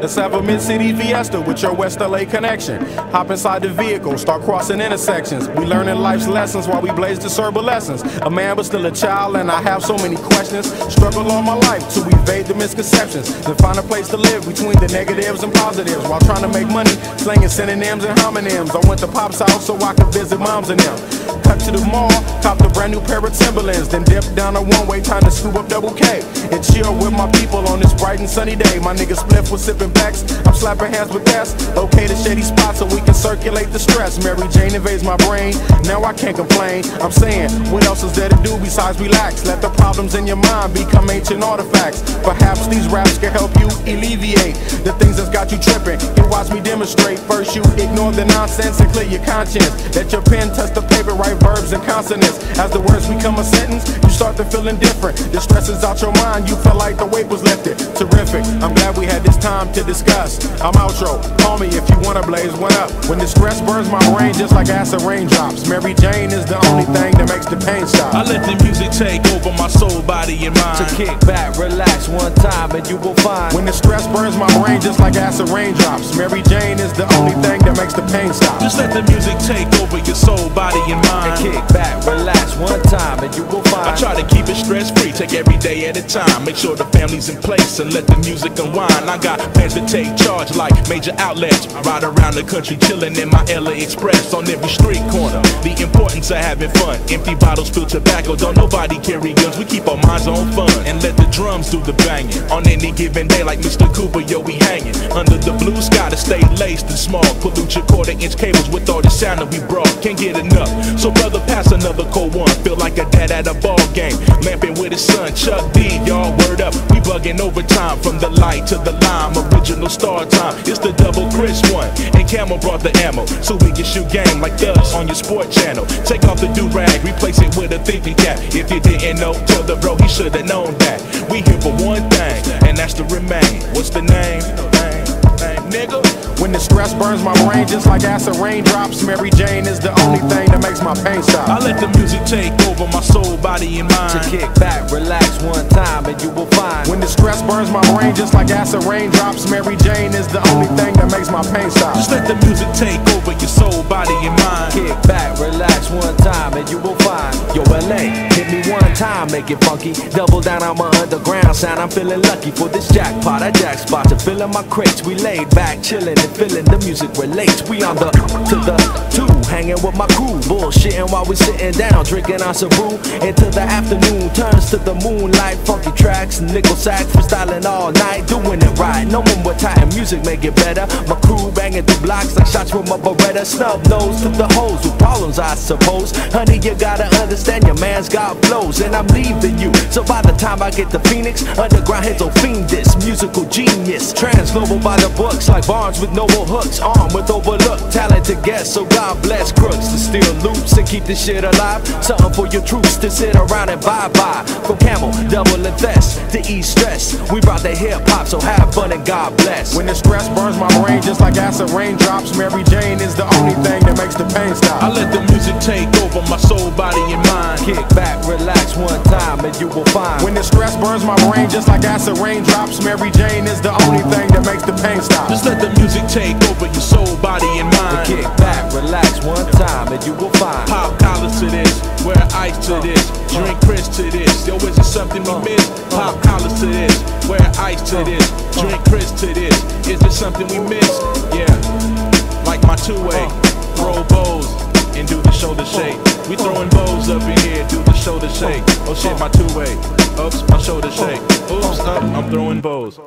Let's have a mid city fiesta with your West LA connection. Hop inside the vehicle, start crossing intersections. We learning life's lessons while we blaze the serve lessons. A man but still a child, and I have so many questions. Struggle all my life to evade the misconceptions. Then find a place to live between the negatives and positives while trying to make money, slinging synonyms and homonyms. I went to Pop's house so I could visit moms and them. Cut to the mall, cop a brand new pair of Timberlands, then dip down a one way, time to scoop up double K. And chill with my people on this bright and sunny day. My nigga Spliff was sipping I'm slapping hands with gas. Locate a shady spot so we can circulate the stress. Mary Jane invades my brain, now I can't complain. I'm saying, what else is there to do besides relax? Let the problems in your mind become ancient artifacts. Perhaps these raps can help you alleviate the things watch me demonstrate. First, you ignore the nonsense and clear your conscience. Let your pen touch the paper, write verbs and consonants. As the words become a sentence, you start to feel indifferent. The stress is out your mind, you feel like the weight was lifted. Terrific, I'm glad we had this time to discuss. I'm outro, call me if you wanna blaze one up. When the stress burns my brain just like acid raindrops. Mary Jane is the only thing that makes the pain stop. I let the music take over my soul, body, and mind. To kick back, relax one time, and you will find. When the stress burns my brain just like acid raindrops. Mary Jane is the only thing that makes the pain stop. Just let the music take over your soul, body, and mind. And kick back, relax one time, and you will find. I try to keep it stress free, take every day at a time. Make sure the family's in place and let the music unwind. I got plans to take charge like major outlets. I ride around the country chilling in my LA Express on every street corner. The importance of having fun. Empty bottles, spill tobacco. Don't nobody carry guns. We keep our minds on fun and let the drums do the banging. On any given day, like Mr. Cooper, yo, we hanging under the blue sky to stay laced and small. Pollute your quarter inch cables with all the sound that we brought. Can't get enough. So brother, pass another cold one. Feel like a dad at a ball game, lamping with his son Chuck D. Y'all word up. We bugging overtime from the light to the lime. Original star time. It's the double Chris one. And Camel brought the ammo so we can shoot game like us on your sport channel. Take off the do rag, replace it with a thinking cap. If you didn't know, tell the bro he should have known that. We here for one thing, to remain. What's the name, nigga. When the stress burns my brain just like acid raindrops, Mary Jane is the only thing that makes my pain stop. I let the music take over my soul, body, and mind. To kick back, relax one time, and you will find. When the stress burns my brain just like acid raindrops, Mary Jane is the only thing that makes my pain stop. Just let the music take over your soul, body, and mind. Kick back, relax one time, and you will find. Time, make it funky. Double down on my underground sound. I'm feeling lucky for this jackpot. I jack spot to fill in my crates. We laid back, chilling and feeling the music relates. We on the to the two, hanging with my crew, bullshitting while we sitting down, drinking on some brew. Into the afternoon turns to the moonlight, funky tracks, nickel sax, freestyling all night, doing it right. No one more time, music make it better. My crew banging through blocks like shots from a Beretta. Snub nose to the hoes with problems, I suppose. Honey, you gotta understand your man's got flows, and I'm leaving you. So by the time I get to Phoenix, underground heads will fiend this musical genius. Transglobal by the books like Barnes with noble hooks, armed with overlooked talented guests. So God bless crooks to steal loops and keep this shit alive. Something for your troops to sit around and bye bye. From Camel, double invest to ease stress. We brought the hip hop, so have fun and God bless. When the stress burns my brain just like acid raindrops, Mary Jane is the only thing that makes the pain stop. I let the music take over my soul, body, and mind. Kick back, relax one time, and you will find. When the stress burns my brain just like acid raindrops, Mary Jane is the only thing that makes the pain stop. Just let the music take over your soul, body, and mind. Kick back, relax one time, and you will find. Pop collars to this, wear ice to this, drink Chris to this. Yo, is it something we miss? Pop collars to this, wear ice to this, drink Chris to this. Is it something we miss? Yeah, like my two-way, throw bows and do the shoulder shake. We throwing bows up in here, do the shoulder shake. Oh shit, my two-way. Oops, my shoulder shake. Oops, up, I'm throwing bows.